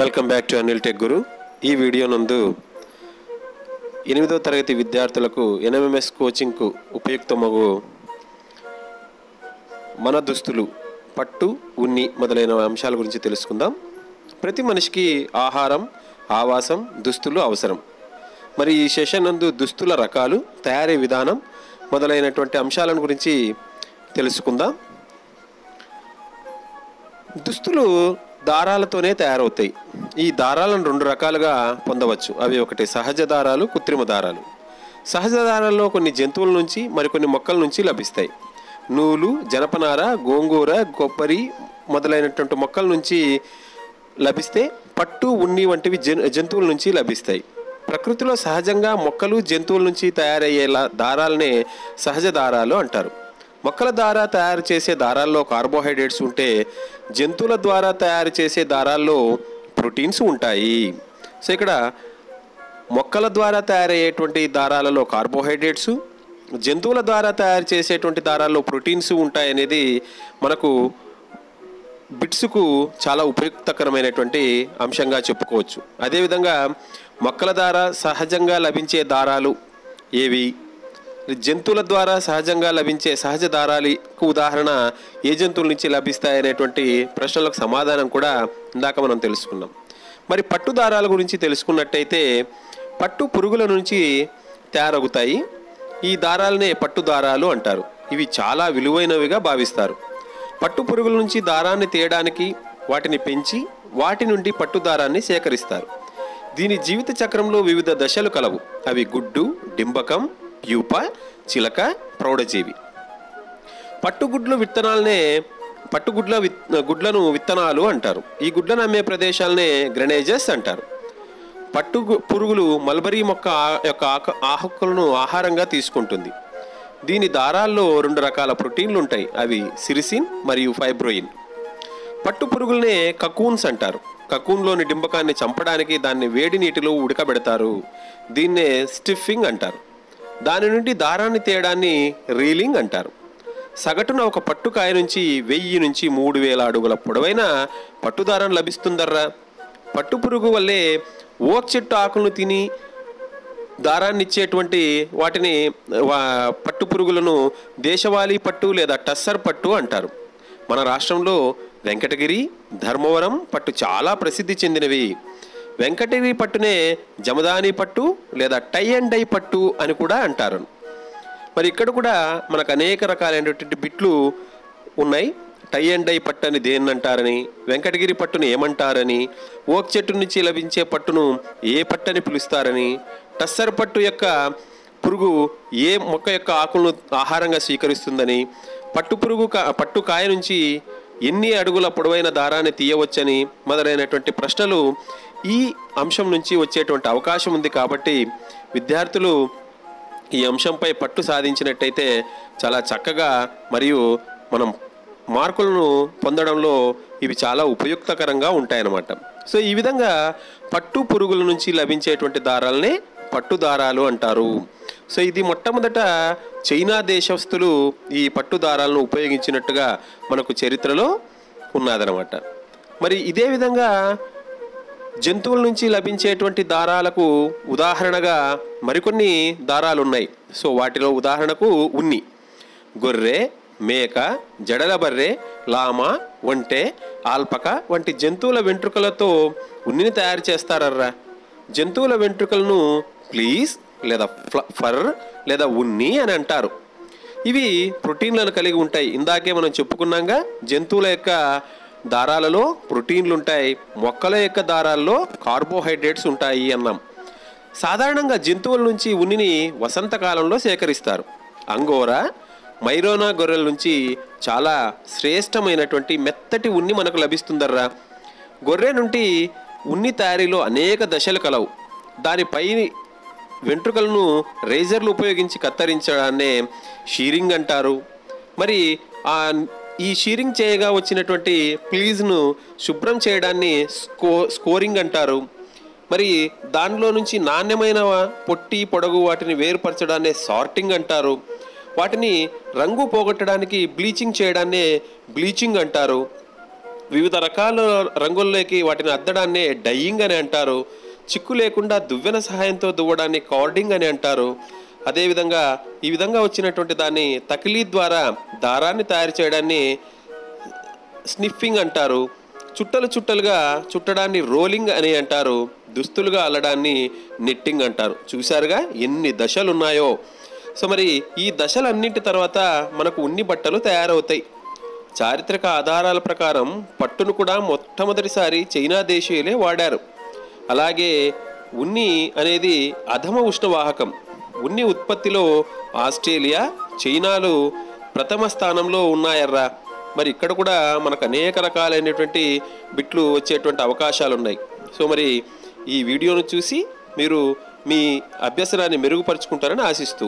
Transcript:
Welcome back to Anil tech Guru ఈ video నందు ఎనిమిదో తరగతి విద్యార్థులకు ఎన్ఎంఎంఎస్ కోచింగ్కు ఉపయుక్తమగు మన దుస్తులు పట్టు ఉన్ని మొదలైన అంశాల గురించి తెలుసుకుందాం. ప్రతి మనిషికి ఆహారం ఆవాసం దుస్తులు అవసరం. మరి ఈ సెషన్ నందు దుస్తుల రకాలు తయారీ విధానం మొదలైనటువంటి అంశాలను గురించి తెలుసుకుందాం. దుస్తులు దారాలతోనే తయారవుతాయి. ఈ దారాలను రెండు రకాలుగా పొందవచ్చు. అవి ఒకటి సహజ దారాలు కృత్రిమ దారాలు. సహజ దారాల్లో కొన్ని జంతువుల నుంచి మరికొన్ని మొక్కల నుంచి లభిస్తాయి. నూలు జనపనార గోంగూర కొబ్బరి మొదలైనటువంటి మొక్కల నుంచి లభిస్తే పట్టు ఉన్ని వంటివి జన్ జంతువుల నుంచి లభిస్తాయి. ప్రకృతిలో సహజంగా మొక్కలు జంతువుల నుంచి తయారయ్యేలా దారాలనే సహజ దారాలు అంటారు. మొక్కల ద్వారా తయారు చేసే దారాల్లో కార్బోహైడ్రేట్స్ ఉంటే జంతువుల ద్వారా తయారు చేసే దారాల్లో ప్రోటీన్స్ ఉంటాయి. సో ఇక్కడ మొక్కల ద్వారా తయారయ్యేటువంటి దారాలలో కార్బోహైడ్రేట్స్ జంతువుల ద్వారా తయారు చేసేటువంటి దారాల్లో ప్రోటీన్స్ ఉంటాయనేది మనకు బిట్స్కు చాలా ఉపయుక్తకరమైనటువంటి అంశంగా చెప్పుకోవచ్చు. అదేవిధంగా మొక్కల ద్వారా సహజంగా లభించే దారాలు ఏవి? జంతువుల ద్వారా సహజంగా లభించే సహజ దారాలకు ఉదాహరణ ఏ జంతువుల నుంచి లభిస్తాయనేటువంటి ప్రశ్నలకు సమాధానం కూడా ఇందాక మనం తెలుసుకున్నాం. మరి పట్టు దారాల గురించి తెలుసుకున్నట్టయితే పట్టు పురుగుల నుంచి తయారవుతాయి. ఈ దారాలనే పట్టు దారాలు అంటారు. ఇవి చాలా విలువైనవిగా భావిస్తారు. పట్టు పురుగుల నుంచి దారాన్ని తీయడానికి వాటిని పెంచి వాటి నుండి పట్టు దారాన్ని సేకరిస్తారు. దీని జీవిత చక్రంలో వివిధ దశలు కలవు. అవి గుడ్డు డింబకం ప్యూప చిలక ప్రౌఢజీవి. పట్టుగుడ్లు విత్తనాలనే పట్టుగుడ్ల విత్ గుడ్లను విత్తనాలు అంటారు. ఈ గుడ్లను అమ్మే ప్రదేశాలనే గ్రనేజెస్ అంటారు. పట్టు పురుగులు మల్బరీ మొక్క యొక్క ఆక ఆకులను ఆహారంగా తీసుకుంటుంది. దీని దారాల్లో రెండు రకాల ప్రోటీన్లు ఉంటాయి. అవి సిరిసిన్ మరియు ఫైబ్రోయిన్. పట్టు పురుగులనే కకూన్స్ అంటారు. కకూన్లోని డింబకాన్ని చంపడానికి దాన్ని వేడి నీటిలో ఉడకబెడతారు. దీన్నే స్టిఫింగ్ అంటారు. దాని నుండి దారాన్ని తీయడాన్ని రీలింగ్ అంటారు. సగటున ఒక పట్టుకాయ నుంచి వెయ్యి నుంచి మూడు వేల అడుగుల పొడవైన పట్టుదారం లభిస్తుందర్రా. పట్టు పురుగు వల్లే ఓక్ చెట్టు ఆకులను తిని దారాన్ని ఇచ్చేటువంటి వాటిని వా- పట్టు పురుగులను దేశవాళీ పట్టు లేదా టస్సర్ పట్టు అంటారు. మన రాష్ట్రంలో వెంకటగిరి ధర్మవరం పట్టు చాలా ప్రసిద్ధి చెందినవి. వెంకటగిరి పట్టునే జమదాని పట్టు లేదా టై అండ్ డై పట్టు అని కూడా అంటారు. మరి ఇక్కడ కూడా మనకు అనేక రకాలైనటువంటి బిట్లు ఉన్నాయి. టై అండ్ డై పట్టు అని దేన్ని అంటారని వెంకటగిరి పట్టును ఏమంటారని ఓక్ చెట్టు నుంచి లభించే పట్టును ఏ పట్టు అని పిలుస్తారని టస్సర్ పట్టు యొక్క పురుగు ఏ మొక్క యొక్క ఆకులను ఆహారంగా స్వీకరిస్తుందని పట్టు పురుగు కా పట్టు కాయ నుంచి ఎన్ని అడుగుల పొడవైన దారాన్ని తీయవచ్చని మొదలైనటువంటి ప్రశ్నలు ఈ అంశం నుంచి వచ్చేటువంటి అవకాశం ఉంది కాబట్టి విద్యార్థులు ఈ అంశంపై పట్టు సాధించినట్టయితే చాలా చక్కగా మరియు మనం మార్కులను పొందడంలో ఇవి చాలా ఉపయుక్తకరంగా ఉంటాయన్నమాట. సో ఈ విధంగా పట్టు పురుగుల నుంచి లభించేటువంటి దారాలనే పట్టు దారాలు అంటారు. సో ఇది మొట్టమొదట చైనా దేశస్తులు ఈ పట్టు దారాలను ఉపయోగించినట్టుగా మనకు చరిత్రలో ఉన్నదనమాట మరి ఇదే విధంగా జంతువుల నుంచి లభించేటువంటి దారాలకు ఉదాహరణగా మరికొన్ని దారాలు ఉన్నాయి సో వాటిలో ఉదాహరణకు ఉన్ని. గొర్రె మేక జడల బర్రె లామ ఒంటె ఆల్పక వంటి జంతువుల వెంట్రుకలతో ఉన్నిని తయారు చేస్తారర్రా. జంతువుల వెంట్రుకలను ప్లీజ్ లేదా ఫర్ లేదా ఉన్ని అని అంటారు. ఇవి ప్రోటీన్లను కలిగి ఉంటాయి. ఇందాకే మనం చెప్పుకున్నాగా జంతువుల యొక్క దారాలలో ప్రోటీన్లు ఉంటాయి మొక్కల యొక్క దారాల్లో కార్బోహైడ్రేట్స్ ఉంటాయి అన్నాం. సాధారణంగా జంతువుల నుంచి ఉన్నిని వసంతకాలంలో సేకరిస్తారు. అంగోరా మైరోనా గొర్రెల నుంచి చాలా శ్రేష్టమైనటువంటి మెత్తటి ఉన్ని మనకు లభిస్తుందర్రా. గొర్రె నుండి ఉన్ని తయారీలో అనేక దశలు కలవు. దానిపై వెంట్రుకలను రేజర్లు ఉపయోగించి కత్తిరించడాన్నే షీరింగ్ అంటారు. మరి ఆ ఈ షీరింగ్ చేయగా వచ్చినటువంటి ప్లీజ్ను శుభ్రం చేయడాన్ని స్కో స్కోరింగ్ అంటారు. మరి దానిలో నుంచి నాణ్యమైన పొట్టి పొడగు వాటిని వేరుపరచడాన్ని సార్టింగ్ అంటారు. వాటిని రంగు పోగొట్టడానికి బ్లీచింగ్ చేయడాన్నే బ్లీచింగ్ అంటారు. వివిధ రకాల రంగుల్లోకి వాటిని అద్దడాన్ని డయ్యింగ్ అని అంటారు. చిక్కు లేకుండా దువ్వెన సహాయంతో దువ్వడాన్ని కార్డింగ్ అని అంటారు. అదేవిధంగా ఈ విధంగా వచ్చినటువంటి దాన్ని తకిలీ ద్వారా దారాన్ని తయారు చేయడాన్ని స్నిఫింగ్ అంటారు. చుట్టలు చుట్టలుగా చుట్టడాన్ని రోలింగ్ అని అంటారు. దుస్తులుగా అల్లడాన్ని నెట్టింగ్ అంటారు. చూశారుగా ఎన్ని దశలు ఉన్నాయో సో మరి ఈ దశలన్నింటి తర్వాత మనకు ఉన్ని బట్టలు తయారవుతాయి. చారిత్రక ఆధారాల ప్రకారం పట్టును కూడా మొట్టమొదటిసారి చైనా దేశీయులే వాడారు. అలాగే ఉన్ని అనేది అధమ ఉష్ణవాహకం. ఉన్ని ఉత్పత్తిలో ఆస్ట్రేలియా చైనాలు ప్రథమ స్థానంలో ఉన్నాయర్రా. మరి ఇక్కడ కూడా మనకు అనేక రకాలైనటువంటి బిట్లు వచ్చేటువంటి అవకాశాలు ఉన్నాయి సో మరి ఈ వీడియోను చూసి మీరు మీ అభ్యసనాన్ని మెరుగుపరుచుకుంటారని ఆశిస్తూ